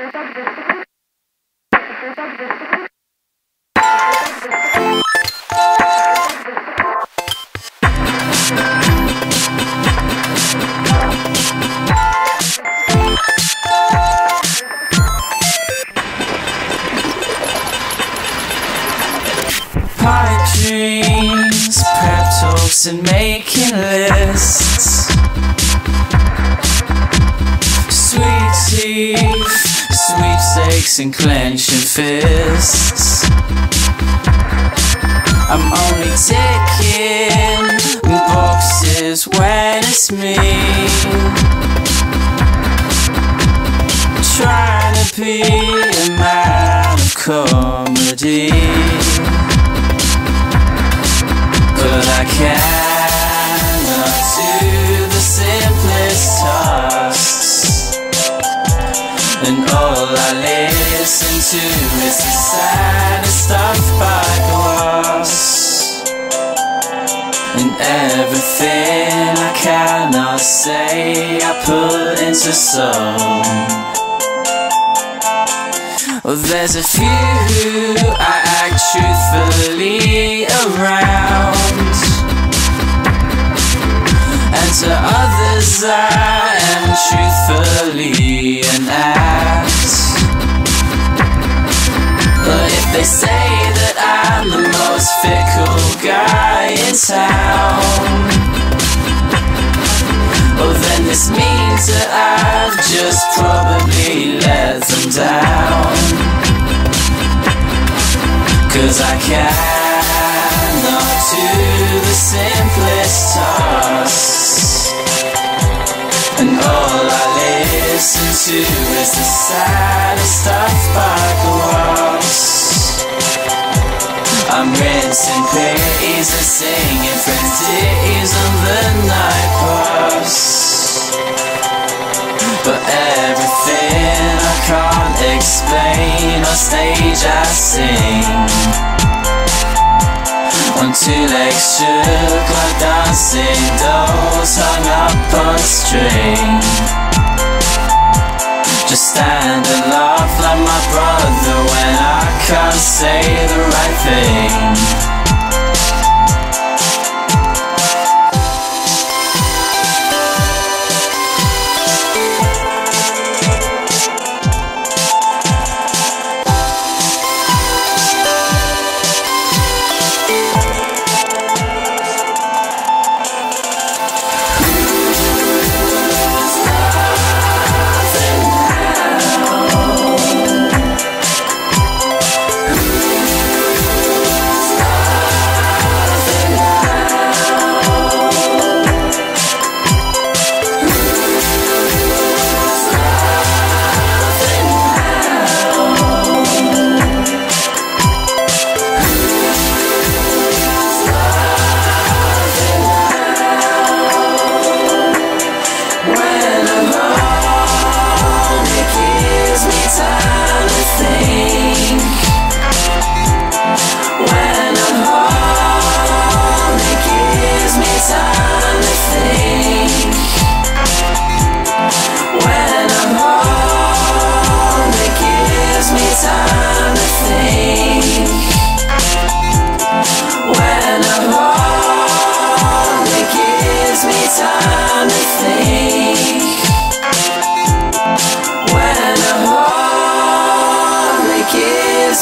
Pipe dreams, prep talks, and making lists. Sweet teeth, sweepstakes, and clenching fists. I'm only ticking boxes when it's me. Trying to be a man of comedy. But I cannot listen to. Is the saddest stuff by glass. And everything I cannot say I put into song. Well, there's a few I act truthfully around. And to others I am truthfully an act they say that I'm the most fickle guy in town. Well then this means that I've just probably let them down. Cause I cannot do the simplest tasks. And all I listen to is the saddest stuff by glass I'm rinsing pities and singing friends ditties on the night bus. But everything I can't explain on stage I sing. On two legs shook like dancing dolls hung up on a string laugh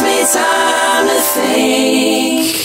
me time to think.